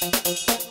Thank you.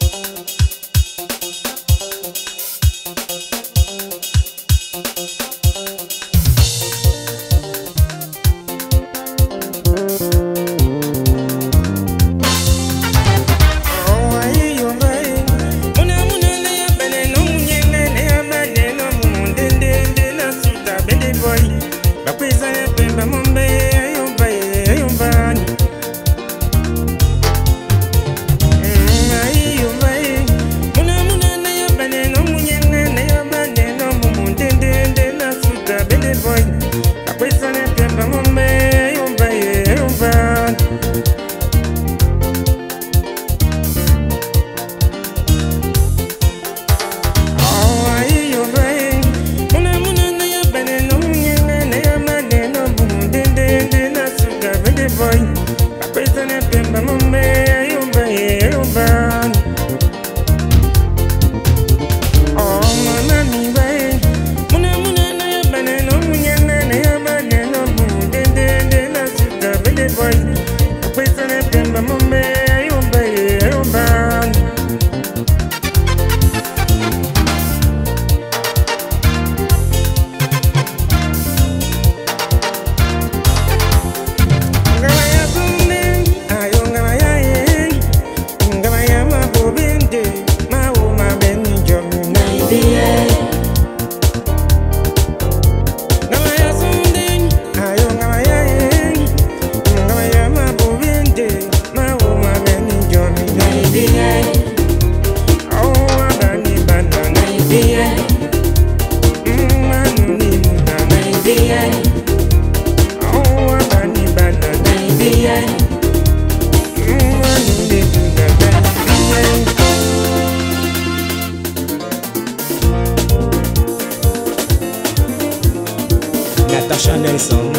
Robinson,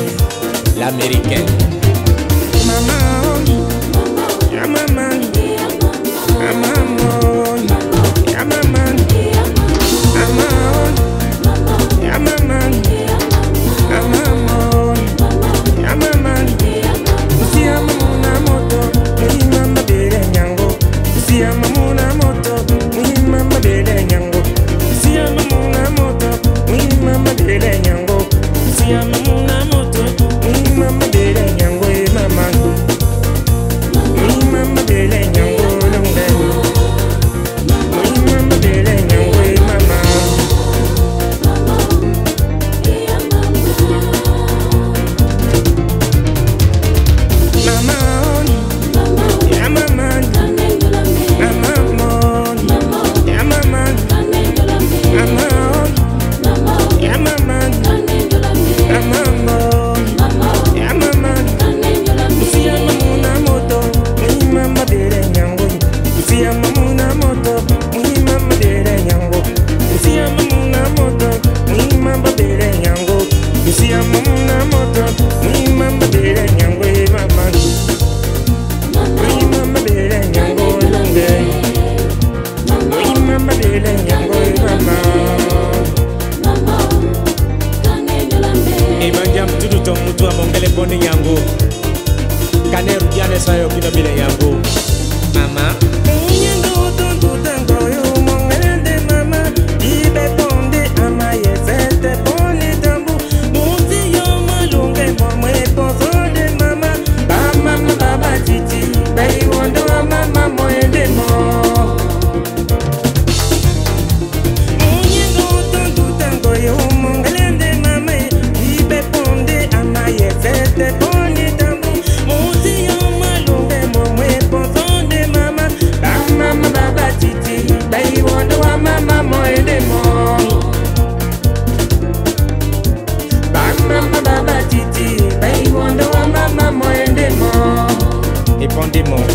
l'américaine. Maman, ya maman, ya maman, ya maman, ya maman, ya maman, ya maman, ya maman. Usiamu na moto, elimamba bere nyango, usiamu kane rudiane sayo kino bile yangu mama Monday